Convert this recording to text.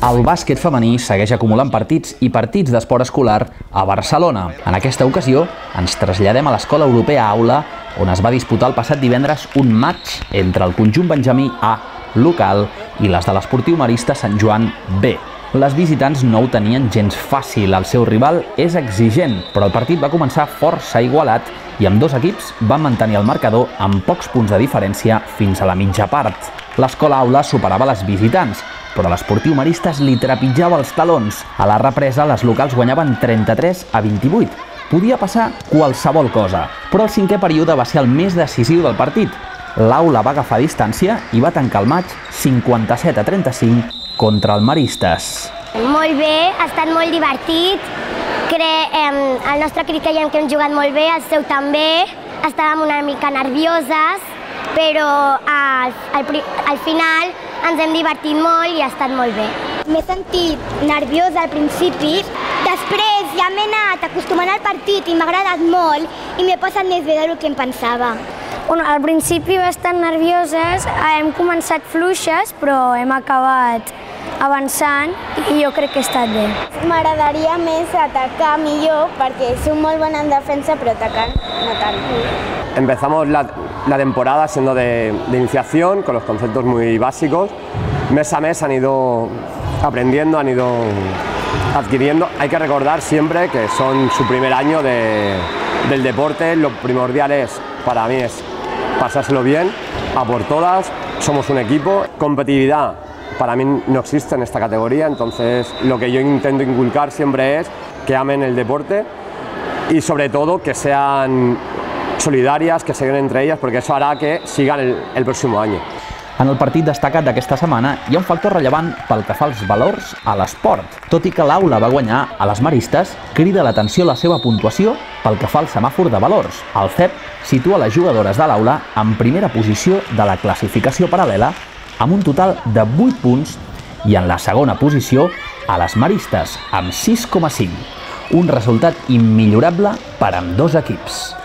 El bàsquet femení segueix acumulant partits i partits d'esport escolar a Barcelona. En aquesta ocasió ens traslladem a l'Escola Europea Aula, on es va disputar el passat divendres un match entre el conjunt benjamí A local i les de l'Esportiu Marista Sant Joan B. Les visitants no ho tenien gens fàcil, el seu rival és exigent, però el partit va començar força igualat i amb dos equips van mantenir el marcador amb pocs punts de diferència fins a la mitja part. L'escola aula superava les visitants, però l'esportiu Maristes li trepitjava els talons. A la represa, les locals guanyaven 33 a 28. Podia passar qualsevol cosa, però el cinquè període va ser el més decisiu del partit. L'aula va agafar distància i va tancar el maig 57 a 35 contra el Maristes. Molt bé, ha estat molt divertit. Cre eh, el nostre equip creiem que hem jugat molt bé, el seu també. Estàvem una mica nervioses, però al, al, al final ens hem divertit molt i ha estat molt bé. M'he sentit nerviosa al principi, després ja m'he anat acostumant al partit i m'ha agradat molt i m'he passat més bé del que em pensava. Bueno, al principi bastant nervioses, hem començat fluixes, però hem acabat avançant i jo crec que ha estat bé. M'agradaria més atacar millor perquè som molt bona en defensa però atacant no tant. Empezamos la, la temporada siendo de, iniciación, con los conceptos muy básicos. Mes a mes han ido aprendiendo, han ido adquiriendo. Hay que recordar siempre que son su primer año de, del deporte. Lo primordial es, para mí, es pasárselo bien, a por todas. Somos un equipo. Competitividad para mí no existe en esta categoría, entonces lo que yo intento inculcar siempre es que amen el deporte y sobre todo que sean solidàries, que siguin entre elles, perquè això harà que sigan el, el pròxim any. En el partit destacat d'aquesta setmana hi ha un factor rellevant pel que fa als valors a l'esport. Tot i que l'aula va guanyar a les maristes, crida l'atenció la seva puntuació pel que fa al semàfor de valors. El CEP situa les jugadores de l'aula en primera posició de la classificació paral·lela amb un total de 8 punts i en la segona posició a les maristes amb 6,5. Un resultat immillorable per amb dos equips.